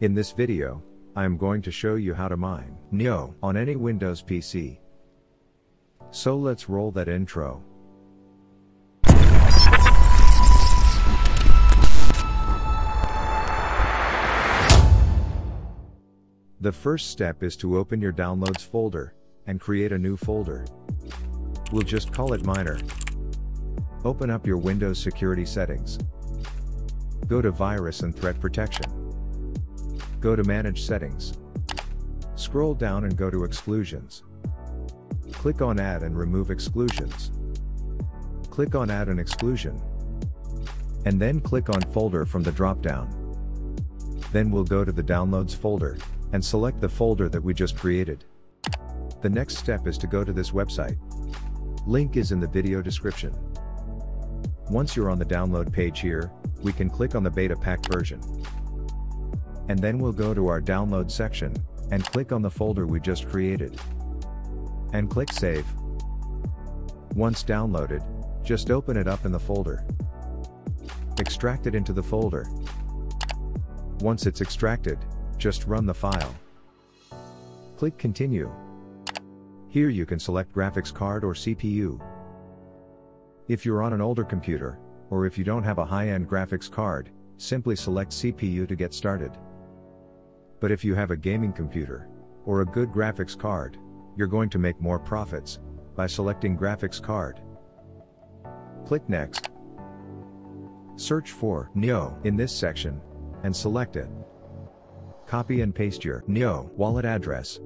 In this video, I am going to show you how to mine Neo on any Windows PC. So let's roll that intro. The first step is to open your downloads folder and create a new folder. We'll just call it miner. Open up your Windows security settings. Go to virus and threat protection. Go to manage settings. Scroll down and go to exclusions. Click on add and remove exclusions. Click on add an exclusion. And then click on folder from the drop-down. Then we'll go to the downloads folder and select the folder that we just created. The next step is to go to this website. Link is in the video description. Once you're on the download page here, we can click on the beta pack version. And then we'll go to our download section, and click on the folder we just created. And click save. Once downloaded, just open it up in the folder. Extract it into the folder. Once it's extracted, just run the file. Click continue. Here you can select graphics card or CPU. If you're on an older computer, or if you don't have a high-end graphics card, simply select CPU to get started. But if you have a gaming computer, or a good graphics card, you're going to make more profits, by selecting graphics card. Click next. Search for Neo in this section, and select it. Copy and paste your Neo wallet address.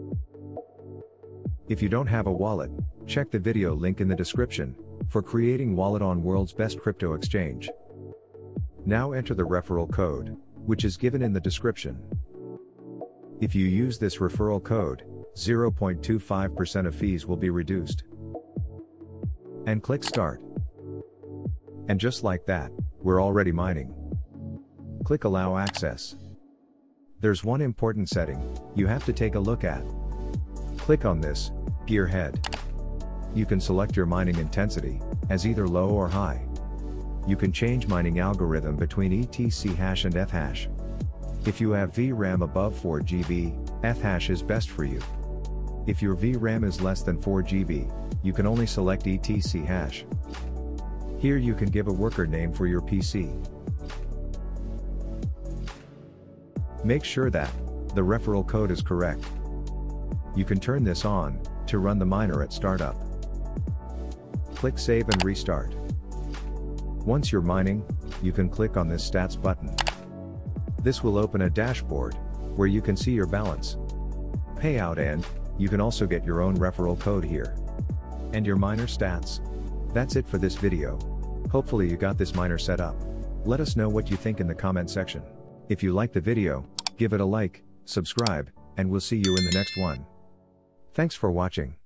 If you don't have a wallet, check the video link in the description for creating wallet on world's best crypto exchange. Now enter the referral code, which is given in the description. If you use this referral code, 0.25% of fees will be reduced. And click start. And just like that, we're already mining. Click allow access. There's one important setting you have to take a look at. Click on this gearhead. You can select your mining intensity as either low or high. You can change mining algorithm between etc hash and ethash. If you have VRAM above 4 GB, ethash is best for you. If your VRAM is less than 4 GB, you can only select etc hash. Here you can give a worker name for your PC. Make sure that the referral code is correct. You can turn this on to run the miner at startup. Click Save and Restart. Once you're mining, you can click on this Stats button. This will open a dashboard where you can see your balance, payout and you can also get your own referral code here. And your miner stats. That's it for this video. Hopefully you got this miner set up. Let us know what you think in the comment section. If you like the video, give it a like, subscribe, and we'll see you in the next one. Thanks for watching.